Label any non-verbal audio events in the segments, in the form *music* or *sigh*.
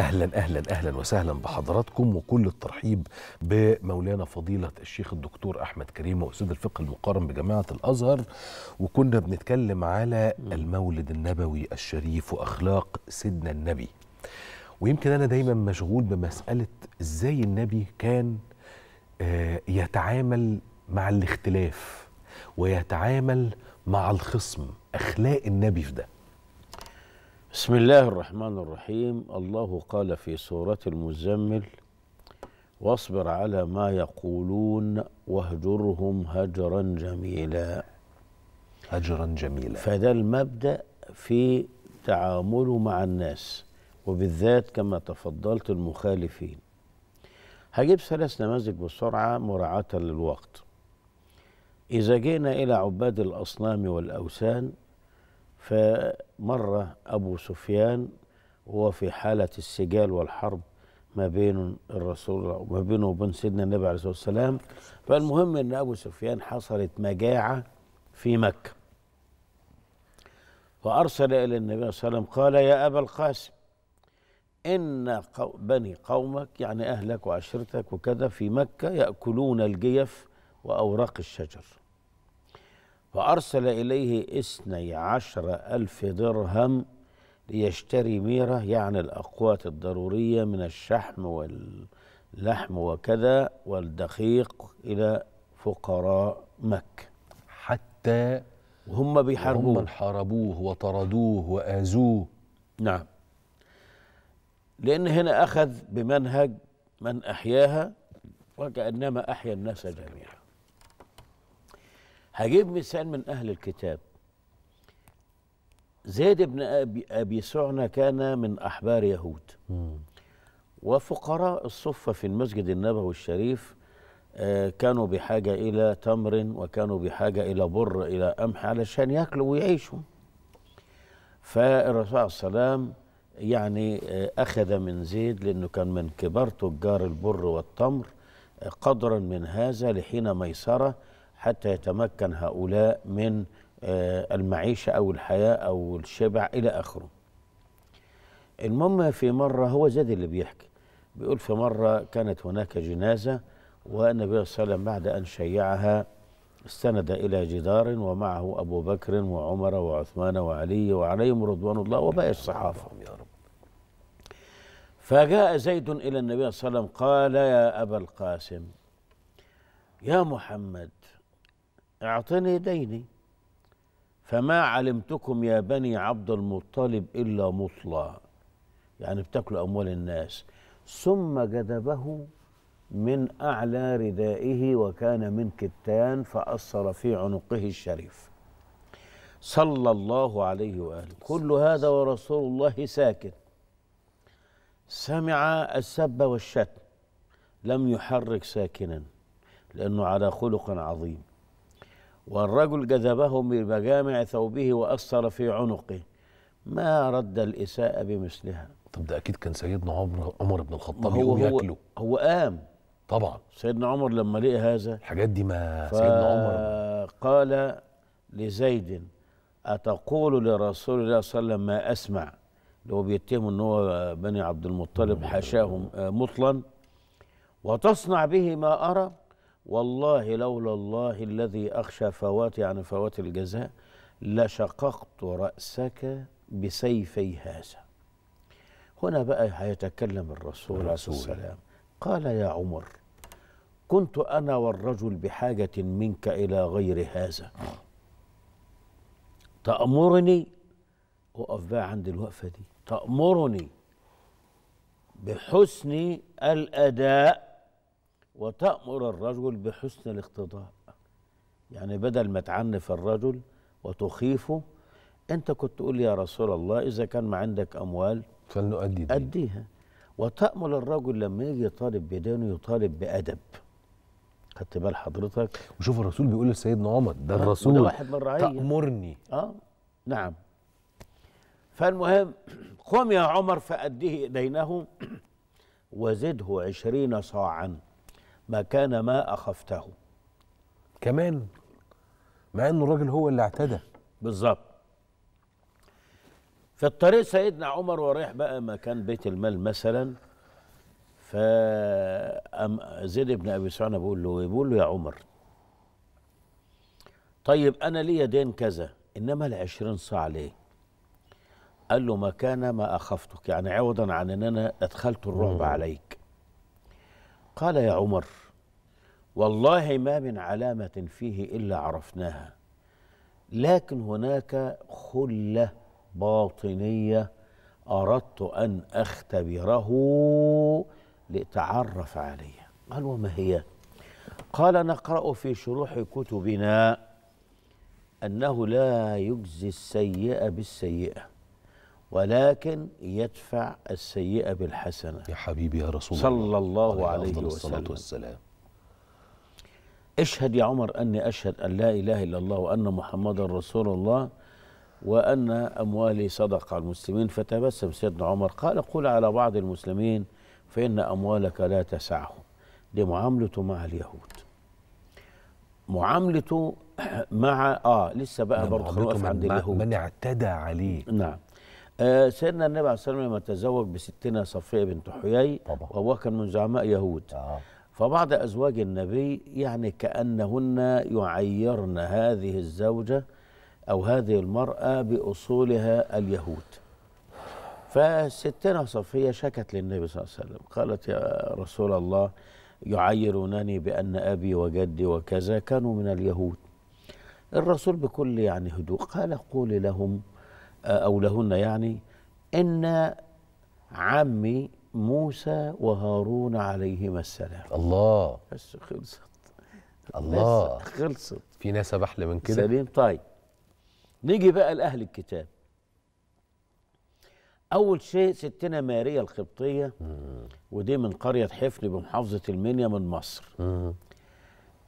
أهلا أهلا أهلا وسهلا بحضراتكم وكل الترحيب بمولانا فضيلة الشيخ الدكتور أحمد كريم وأستاذ الفقه المقارن بجامعة الأزهر. وكنا بنتكلم على المولد النبوي الشريف وأخلاق سيدنا النبي. ويمكن أنا دايما مشغول بمسألة إزاي النبي كان آه، يتعامل مع الاختلاف ويتعامل مع الخصم أخلاق النبي في ده. بسم الله الرحمن الرحيم. الله قال في سورة المزمل واصبر على ما يقولون واهجرهم هجرا جميلا. هجرا جميلا. فده المبدأ في تعامله مع الناس وبالذات كما تفضلت المخالفين. هجيب ثلاث نماذج بسرعة مراعاة للوقت. إذا جئنا إلى عباد الأصنام والأوثان فمر أبو سفيان وهو في حالة السجال والحرب ما بين الرسول ما بينه وبين سيدنا النبي عليه الصلاة والسلام. فالمهم أن أبو سفيان حصلت مجاعة في مكة. فأرسل إلى النبي صلى الله عليه وسلم قال يا أبا القاسم إن بني قومك يعني أهلك وعشيرتك وكذا في مكة يأكلون الجيف وأوراق الشجر. فأرسل إليه اثني عشر ألف درهم ليشتري ميرة يعني الأقوات الضرورية من الشحم واللحم وكذا والدقيق إلى فقراء مكة. حتى وهم هم بيحاربون حاربوه وطردوه وآذوه. نعم. لأن هنا أخذ بمنهج من أحياها وكأنما أحيا الناس جميعا. هجيب مثال من أهل الكتاب. زيد بن أبي, أبي سعنة كان من أحبار يهود. وفقراء الصفة في المسجد النبوي الشريف آه، كانوا بحاجة إلى تمر وكانوا بحاجة إلى بر إلى قمح علشان يأكلوا ويعيشوا. فالرسول عليه وسلم يعني آه، أخذ من زيد لأنه كان من كبار تجار البر والتمر آه، قدرا من هذا لحين ميسرة حتى يتمكن هؤلاء من آه، المعيشة أو الحياة أو الشبع إلى آخره. المهم في مرة هو زيد اللي بيحكي. بيقول في مرة كانت هناك جنازة والنبي صلى الله عليه وسلم بعد أن شيعها استند إلى جدار ومعه أبو بكر وعمر وعثمان وعلي وعليهم رضوان الله وباقي الصحابة يا رب. فجاء زيد إلى النبي صلى الله عليه وسلم قال يا أبا القاسم يا محمد اعطني ديني. فما علمتكم يا بني عبد المطلب إلا مطلى يعني بتاكلوا أموال الناس. ثم جذبه من أعلى ردائه وكان من كتان فأثر في عنقه الشريف. صلى الله عليه وآله. كل هذا ورسول الله ساكت. سمع السب والشتم. لم يحرك ساكنا. لأنه على خلق عظيم. والرجل جذبه بمجامع ثوبه وأثر في عنقه. ما رد الإساءة بمثلها. طب ده أكيد كان سيدنا عمر عمر بن الخطاب هو ياكله. هو قام. طبعا. سيدنا عمر لما لقي هذا الحاجات دي ما سيدنا عمر قال لزيد أتقول لرسول الله صلى الله عليه وسلم ما أسمع؟ اللي هو بيتهم إن هو بني عبد المطلب حاشاهم آه، مطلا. وتصنع به ما أرى؟ والله لولا الله الذي أخشى فوات يعني فوات الجزاء لشققت رأسك بسيفي هذا. هنا بقى هيتكلم الرسول عليه. والسلام. قال يا عمر كنت أنا والرجل بحاجة منك إلى غير هذا. تأمرني؟ وقف بقى عند الوقفة دي. تأمرني بحسن الأداء وتأمر الرجل بحسن الاقتضاء. يعني بدل ما تعنف الرجل وتخيفه أنت كنت تقول يا رسول الله إذا كان ما عندك أموال فلنؤدي دي أديها. وتأمل الرجل لما يجي يطالب بدينه يطالب بأدب. خدت بال حضرتك؟ وشوف الرسول بيقول لسيدنا عمر ده الرسول واحد من رعية. تأمرني. آه نعم. فالمهم قم يا عمر فأديه دينه وزده عشرين صاعا. مكان ما أخفته. كمان مع إنه الراجل هو اللي اعتدى. بالظبط. في الطريق سيدنا عمر ورايح بقى مكان بيت المال مثلا ف زيد بن أبي سعيد بيقول له إيه؟ بيقول له يا عمر طيب أنا لي دين كذا إنما العشرين صاع ليه؟ قال له ما كان ما أخفتك يعني عوضا عن إن أنا أدخلت الرعب عليك. قال يا عمر والله ما من علامة فيه إلا عرفناها. لكن هناك خلة باطنية أردت أن أختبره لاتعرف عليه قال وما هي؟ قال نقرأ في شروح كتبنا أنه لا يجزي السيئة بالسيئة ولكن يدفع السيئة بالحسنة. يا حبيبي يا رسول صلى الله الله عليه الصلاة وسلم. والسلام. أشهد يا عمر أني أشهد أن لا إله إلا الله وأن محمدا رسول الله وأن أموالي صدقه على المسلمين. فتبسم سيدنا عمر. قال قل على بعض المسلمين فإن أموالك لا تسعهم. دي معاملته مع اليهود. معاملته *clears throat* مع آه لسه بقى برضه عند اليهود. من اعتدى عليه. نعم. آه سيدنا النبي عليه الصلاة والسلام لما تزوج بستنا صفية بنت حيي. وهو كان من زعماء يهود. آه. فبعض أزواج النبي يعني كأنهن يعيرن هذه الزوجة أو هذه المرأة بأصولها اليهود. فستنا صفية شكت للنبي صلى الله عليه وسلم قالت يا رسول الله يعيرونني بأن أبي وجدي وكذا كانوا من اليهود. الرسول بكل يعني هدوء قال قولي لهم أو لهن يعني إن عمي موسى وهارون عليهما السلام. الله. بس خلصت. الله. بس خلصت. في ناس أحلى من كده؟ سليم. طيب. نيجي بقى لأهل الكتاب. أول شيء ستنا ماريا القبطية ودي من قرية حفن بمحافظة المنيا من مصر. مم.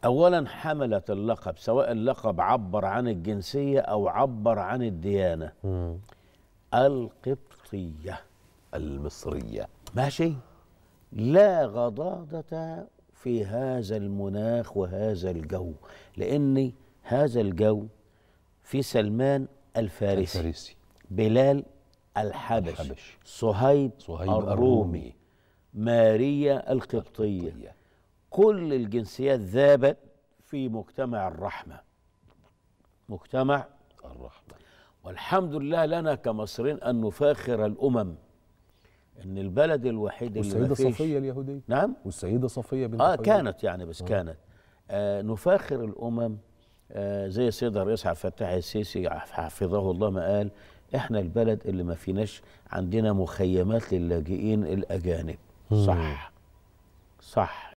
أولا حملت اللقب سواء اللقب عبر عن الجنسية أو عبر عن الديانة. مم. القبطية. المصرية. ماشي لا غضاضة في هذا المناخ وهذا الجو لأن هذا الجو في سلمان الفارسي الفارسي بلال الحبش, الحبش. صهيب, صهيب الرومي, الرومي. ماريا القبطية القبطية. كل الجنسيات ذابت في مجتمع الرحمة مجتمع الرحمة والحمد لله لنا كمصريين أن نفاخر الأمم أن البلد الوحيد اللي والسيدة ما فيش صفية اليهودية. نعم؟ والسيدة صفية بنت آه. كانت يعني بس كانت. آه نفاخر الأمم آه زي السيد الرئيس عبد الفتاح السيسي حفظه الله ما قال إحنا البلد اللي ما فيناش عندنا مخيمات للاجئين الأجانب. صح. صح.